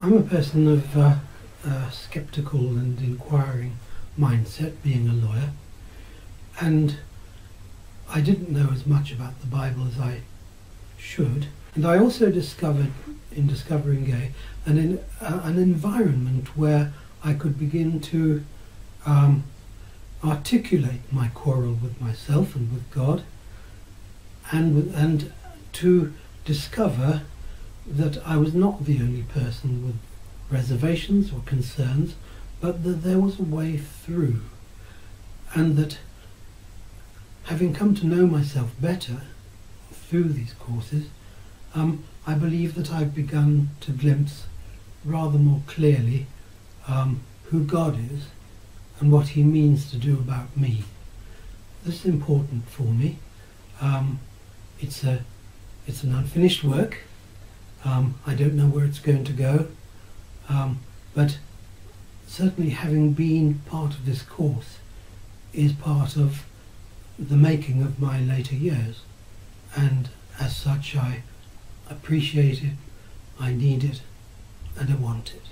I'm a person of uh, a skeptical and inquiring mindset, being a lawyer, and I didn't know as much about the Bible as I should. And I also discovered, in discovering gay, an, in, uh, an environment where I could begin to um, articulate my quarrel with myself and with God, and with, and to discover that I was not the only person with reservations or concerns, but that there was a way through, and that having come to know myself better through these courses, um, I believe that I've begun to glimpse rather more clearly um, who God is and what He means to do about me. This is important for me. Um, it's a it's an unfinished work. Um, I don't know where it's going to go, um, but certainly having been part of this course is part of the making of my later years, and as such I appreciate it, I need it, and I want it.